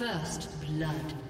First blood.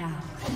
down.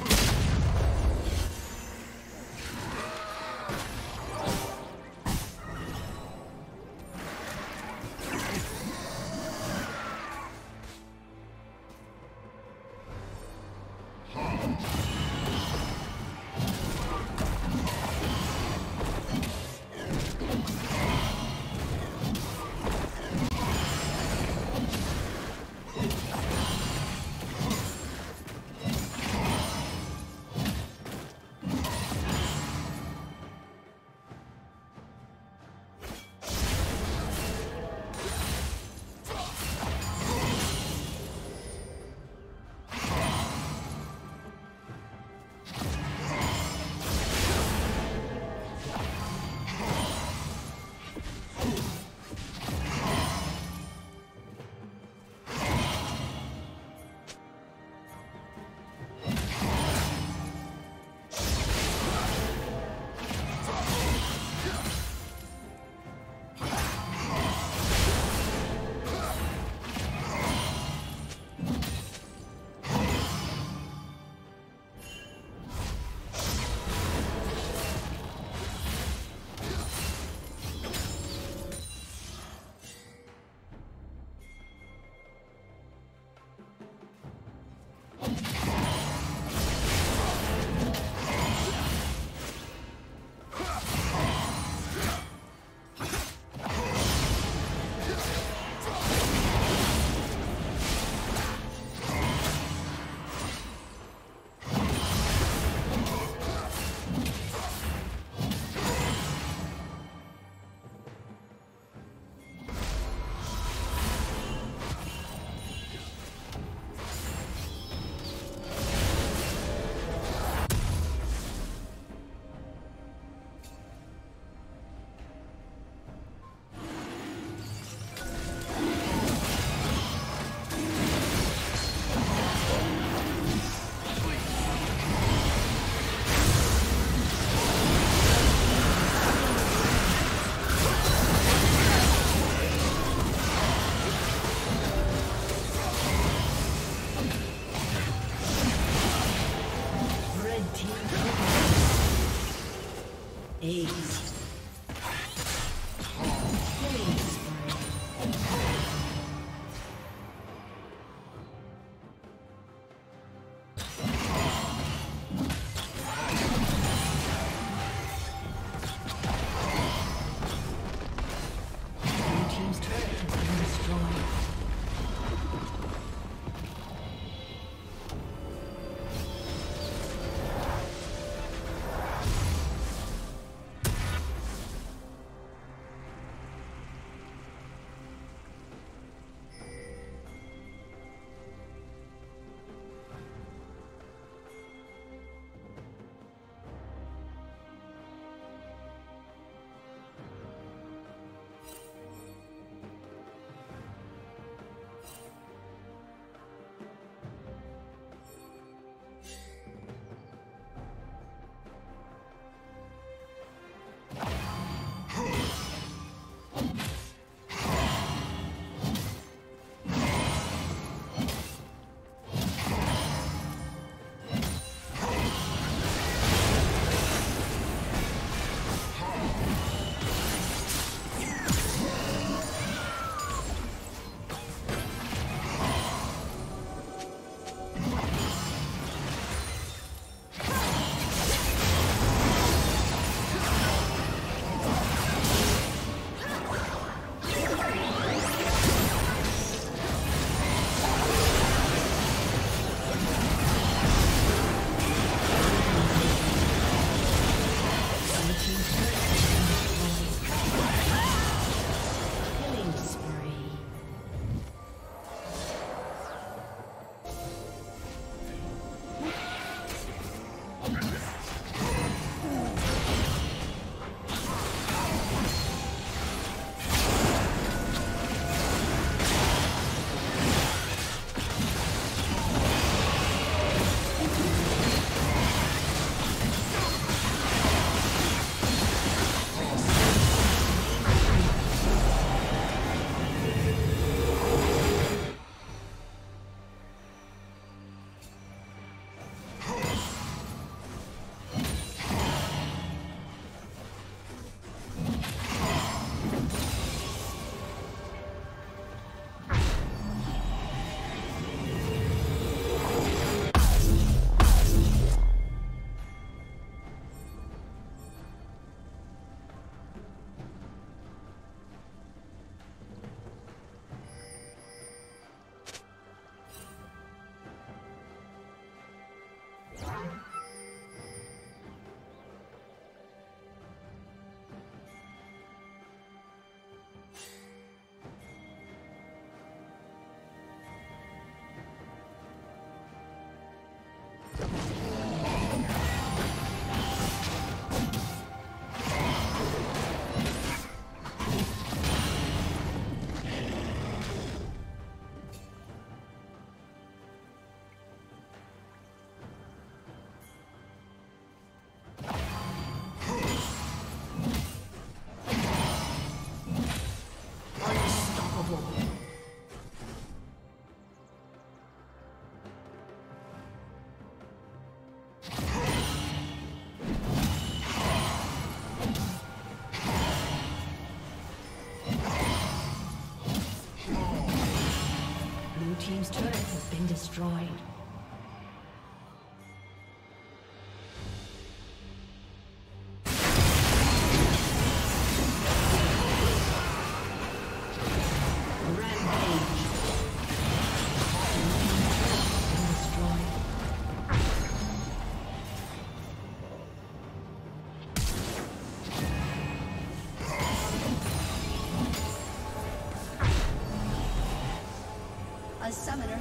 Destroyed.